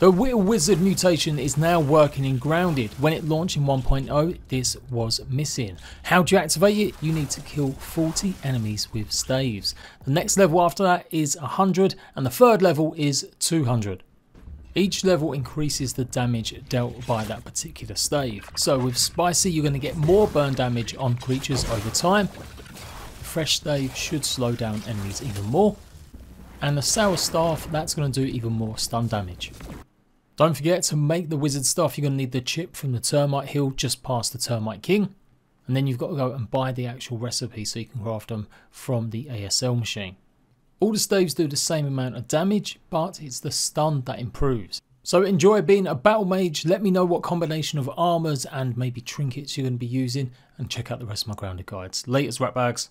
The Whittle Wizard mutation is now working in Grounded. When it launched in 1.0, this was missing. How do you activate it? You need to kill 40 enemies with staves. The next level after that is 100 and the third level is 200. Each level increases the damage dealt by that particular stave. So with Spicy you're going to get more burn damage on creatures over time. The fresh stave should slow down enemies even more. And the Sour Staff, that's going to do even more stun damage. Don't forget to make the wizard stuff, you're going to need the chip from the termite hill just past the termite king. And then you've got to go and buy the actual recipe so you can craft them from the ASL machine. All the staves do the same amount of damage, but it's the stun that improves. So enjoy being a battle mage, let me know what combination of armors and maybe trinkets you're going to be using, and check out the rest of my grounded guides. Latest rat bags.